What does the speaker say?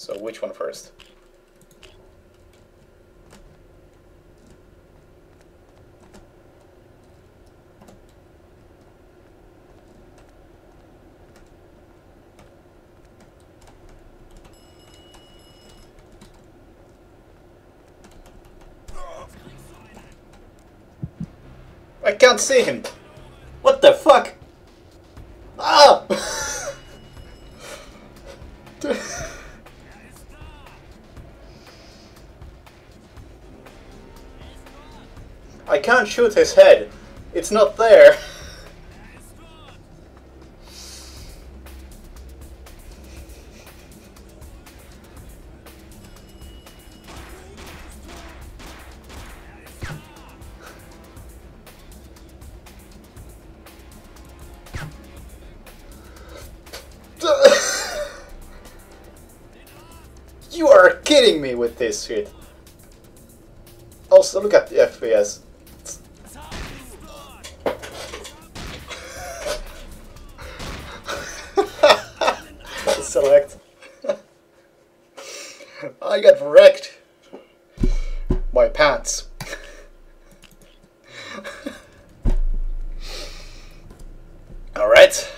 So which one first? I can't see him. I can't shoot his head. It's not there. you are kidding me with this shit. Also, look at the FPS. Select. I got wrecked. My pants. Alright.